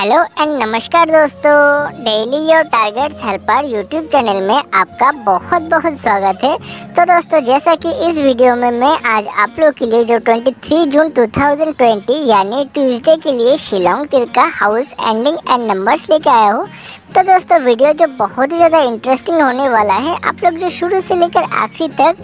Hello and नमस्कार दोस्तों। Daily your targets helper YouTube channel में आपका बहुत बहुत स्वागत है। तो दोस्तों, जैसा कि इस वीडियो में मैं आज आप लोग के लिए जो 23 जून 2020 यानी ट्यूसडे के लिए शिलोंग तिर का हाउस एंडिंग एंड नंबर्स लेके आया हूँ तो दोस्तों, वीडियो जो बहुत ही ज़्यादा इंटरेस्टिंग होने वाला है, आप लोग जो शुरू से लेकर आखिरी तक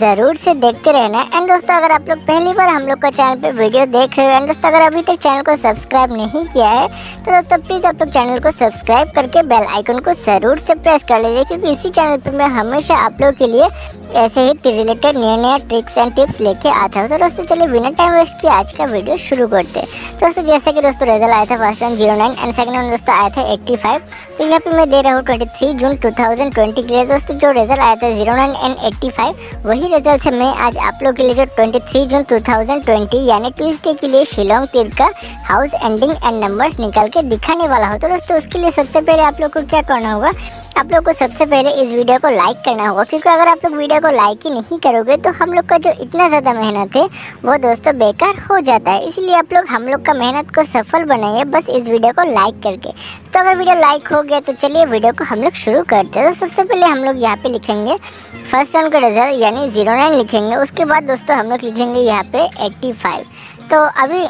ज़रूर से देखते रहना एंड दोस्तों, अगर आप लोग पहली बार हम लोग का चैनल पे वीडियो देख रहे हो एंड दोस्तों, अगर अभी तक चैनल को सब्सक्राइब नहीं किया है तो दोस्तों प्लीज़ आप लोग चैनल को सब्सक्राइब करके बेल आइकन को ज़रूर से प्रेस कर लीजिए, क्योंकि इसी चैनल पर मैं हमेशा आप लोग के लिए ऐसे ही रिलेटेड नए नए ट्रिक्स एंड टिप्स लेके आता हूँ। तो दोस्तों, चलिए बिना टाइम वेस्ट किए आज का वीडियो शुरू करते हैं। दोस्तों, जैसे कि दोस्तों रिज़ल्ट आया था first time zero nine and second one दोस्तों आया था एट्टी फाइव तो यहाँ पे मैं दे रहा हूँ twenty three June two thousand twenty के लिए। दोस्तों, जो रिज़ल्ट आया था zero nine and eighty five वही रिज़ल्ट से मैं आज आप लोग के लिए जो twenty three June two thousand twenty यानी ट्यूजडे के लिए शिलोंग तीर का हाउस एंडिंग एंड नंबर्स निकाल के दिखाने वाला हो। तो दोस्तों, उसके लिए सबसे पहले आप लोग को क्या करना होगा आप लोग को सबसे पहले इस वीडियो को लाइक करना होगा, क्योंकि अगर आप लोग वीडियो को लाइक ही नहीं करोगे तो हम लोग का जो इतना ज़्यादा मेहनत है, वो दोस्तों बेकार हो जाता है। इसलिए आप लोग, हम लोग का मेहनत को सफल बनाइए, बस इस वीडियो को लाइक करके। तो अगर वीडियो लाइक हो गया तो चलिए वीडियो को हम लोग शुरू करते हैं। तो सबसे पहले हम लोग यहाँ पे लिखेंगे फ़र्स्ट वन का रिज़ल्ट यानी ज़ीरो नाइन लिखेंगे। उसके बाद दोस्तों हम लोग लिखेंगे यहाँ पे एट्टी फाइव तो अभी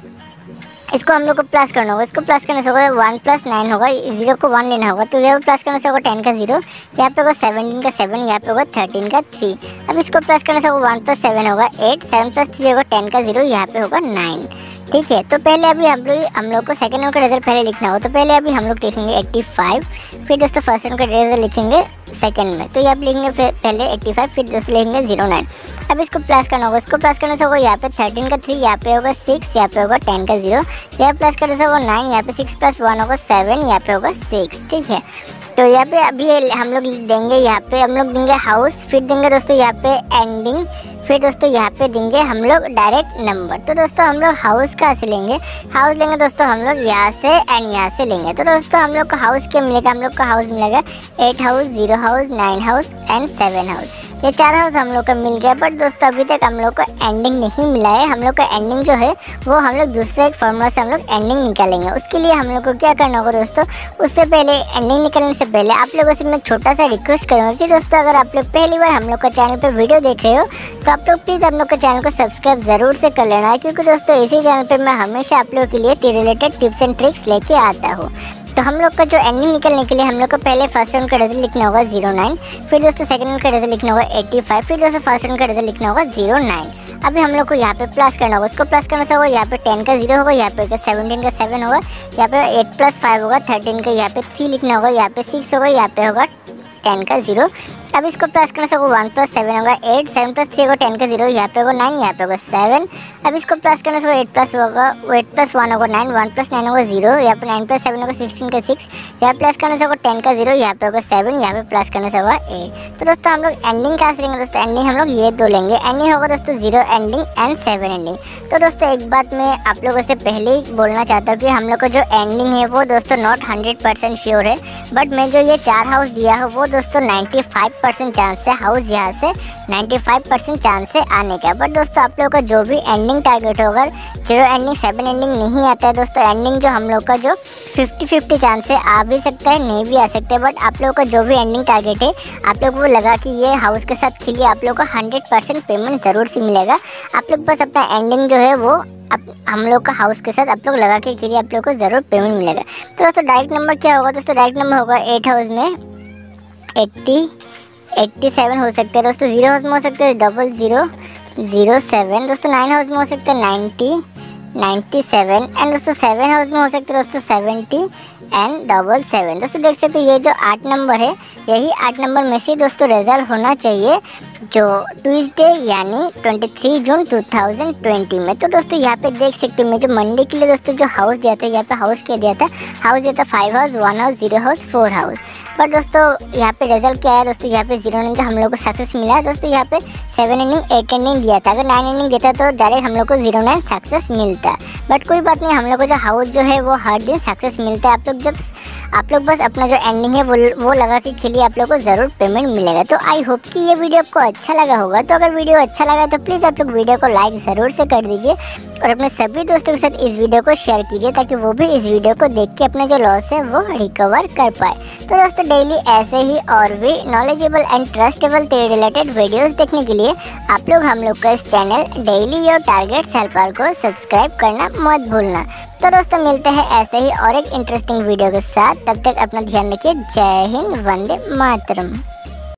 इसको हम लोग को प्लस करना होगा। इसको प्लस करने से होगा वन प्लस नाइन होगा। ज़ीरो को वन लेना होगा। तो यहाँ प्लस करने से होगा टेन का ज़ीरो यहाँ पे होगा सेवनटीन का सेवन यहाँ पे होगा थर्टीन का थ्री अब इसको प्लस करने से होगा वन प्लस सेवन होगा एट सेवन प्लस थ्री होगा टेन का ज़ीरो यहाँ पे होगा नाइन ठीक है तो पहले अभी हम लोग हम लोग को सेकेंड सेकंड का रिज़ल्ट पहले लिखना होगा। तो पहले अभी हम लोग लिखेंगे एट्टी फाइव फिर दोस्तों फ़र्स्ट का रिज़ल्ट लिखेंगे सेकंड में। तो यहाँ पे लिखेंगे पहले एट्टी फाइव फिर दोस्तों लिखेंगे ज़ीरो नाइन अब इसको प्लस करना होगा। इसको प्लस करने से होगा यहाँ पे थर्टीन का थ्री यहाँ पे होगा सिक्स यहाँ पे होगा टेन का ज़ीरो यहाँ प्लस करने से होगा नाइन यहाँ पे सिक्स प्लस वन होगा सेवन यहाँ पे होगा सिक्स ठीक है? तो यहाँ पे अभी हम लोग देंगे, यहाँ पे हम लोग देंगे हाउस फिर देंगे दोस्तों यहाँ पे एंडिंग फिर दोस्तों यहाँ पे देंगे हम लोग डायरेक्ट नंबर तो दोस्तों हम लोग हाउस कहाँ से लेंगे? हाउस लेंगे दोस्तों हम लोग यहाँ से एंड यहाँ से लेंगे। तो दोस्तों हम लोग को हाउस क्या मिलेगा? हम लोग को हाउस मिलेगा eight house zero house nine house and seven house ये चार हाउस हम लोग का मिल गया बट दोस्तों, अभी तक हम लोग को एंडिंग नहीं मिला है। हम लोग का एंडिंग जो है, वो हम लोग दूसरे एक फॉर्मूला से हम लोग एंडिंग निकालेंगे। उसके लिए हम लोग को क्या करना होगा दोस्तों, उससे पहले एंडिंग निकालने से पहले आप लोगों से मैं छोटा सा रिक्वेस्ट करूँगा कि दोस्तों, अगर आप लोग पहली बार हम लोग का चैनल पर वीडियो देख रहे हो तो आप लोग प्लीज़ हम लोग का चैनल को सब्सक्राइब ज़रूर से कर लेना है क्योंकि दोस्तों, इसी चैनल पर मैं हमेशा आप लोगों के लिए रिलेटेड टिप्स एंड ट्रिक्स लेके आता हूँ। तो हम लोग का जो एंडिंग निकलने के लिए हम लोग को पहले फ़र्स्ट राउंड का रिज़ल्ट लिखना होगा ज़ीरो नाइन फिर दोस्तों सेकंड राउंड का रिज़ल्ट लिखना होगा एट्टी फाइव फिर दोस्तों फ़र्स्ट राउंड का रिज़ल्ट लिखना होगा ज़ीरो नाइन अभी हम लोग को यहाँ पे प्लस करना होगा, उसको प्लस करना से होगा, यहाँ पे टेन का ज़ीरो होगा, यहाँ पे सेवनटीन का सेवन होगा, यहाँ पे एट प्लस फाइव होगा थर्टीन का यहाँ पे थ्री लिखना होगा, यहाँ पे सिक्स होगा, यहाँ पे होगा टेन का ज़ीरो अब इसको प्लस करने से वन प्लस सेवन होगा एट सेवन प्लस थ्री होगा टेन का ज़ीरो यहाँ पे होगा नाइन यहाँ पे होगा सेवन अब इसको प्लस करने से एट प्लस होगा एट प्लस वन होगा नाइन वन प्लस नाइन होगा ज़ीरो यहाँ पे नाइन प्लस सेवन होगा सिक्सटीन का सिक्स यहाँ प्लस करने से होगा टेन का ज़ीरो यहाँ पे होगा सेवन यहाँ पे प्लस करने से होगा एट तो दोस्तों, हम लोग एंडिंग कहाँ से लेंगे दोस्तों? एंडिंग हम लोग ये दो लेंगे। एंडिंग होगा दोस्तों zero ending and seven ending तो दोस्तों, एक बात मैं आप लोगों से पहले ही बोलना चाहता हूँ कि हम लोग का जो एंडिंग है वो दोस्तों नॉट हंड्रेड परसेंट श्योर है। बट मैं जो ये चार हाउस दिया है वो दोस्तों नाइन्टी फाइव परसेंट चांस है हाउस यहाँ से 95 परसेंट चांस है आने का बट दोस्तों, आप लोगों का जो भी एंडिंग टारगेट होगा ज़ीरो एंडिंग सेवन एंडिंग नहीं आता है दोस्तों। एंडिंग जो हम लोग का जो 50 50 चांस है, आ भी सकता है, नहीं भी आ सकता है। बट आप लोगों का जो भी एंडिंग टारगेट है, आप लोग वो लगा कि ये हाउस के साथ खिलिए, आप लोग को हंड्रेड पेमेंट ज़रूर से मिलेगा। आप लोग बस अपना एंडिंग जो है, वो आप हम लोग का हाउस के साथ आप लोग लगा के खिलिए, आप लोग को ज़रूर पेमेंट मिलेगा। तो दोस्तों डायरेक्ट नंबर क्या होगा दोस्तों? डायरेक्ट नंबर होगा एट हाउस में एट्टी एट्टी सेवन हो सकते हैं। दोस्तों, ज़ीरो हाउस में हो सकते हैं, डबल ज़ीरो ज़ीरो सेवन। दोस्तों, नाइन हाउस में हो सकते हैं, नाइन्टी नाइन्टी सेवन। एंड दोस्तों, सेवन हाउस में हो सकते हैं, दोस्तों, सेवेंटी। एंड डबल सेवन दोस्तों, देख सकते हैं, ये जो आठ नंबर है, यही आठ नंबर में से दोस्तों रिज़ल्ट होना चाहिए, जो ट्यूसडे यानी 23 जून 2020 में। तो दोस्तों, यहाँ पे देख सकते हो, मैं जो मंडे के लिए दोस्तों जो हाउस दिया था, यहाँ पे हाउस क्या दिया था? हाउस दिया था five house one house zero house four house पर दोस्तों, यहाँ पे रिज़ल्ट क्या है दोस्तों? यहाँ पे ज़ीरो जो हम लोग को सक्सेस मिला है, दोस्तों, यहाँ पे सेवन एंडिंग एट एंडिंग दिया था। अगर नाइन एंडिंग देता तो डायरेक्ट हम लोग को ज़ीरो नाइन सक्सेस मिलता। बट कोई बात नहीं, हम लोग को जो हाउस जो है वो हर दिन सक्सेस मिलता है। आप लोग जब आप लोग बस अपना जो एंडिंग है, वो वो लगा के खेलिए, आप लोग को ज़रूर पेमेंट मिलेगा। तो आई होप कि ये वीडियो आपको अच्छा लगा होगा। तो अगर वीडियो अच्छा लगा तो प्लीज़ आप लोग वीडियो को लाइक ज़रूर से कर दीजिए और अपने सभी दोस्तों के साथ इस वीडियो को शेयर कीजिए, ताकि वो भी इस वीडियो को देख के अपना जो लॉस है, वो रिकवर कर पाए। तो दोस्तों डेली ऐसे ही और भी knowledgeable and trustable related videos देखने के लिए आप लोग, हम लोग का इस channel daily your target helper को सब्सक्राइब करना मत भूलना। तो दोस्तों, मिलते हैं ऐसे ही और एक इंटरेस्टिंग वीडियो के साथ। तब तक अपना ध्यान रखिए। जय हिंद, वंदे मातरम।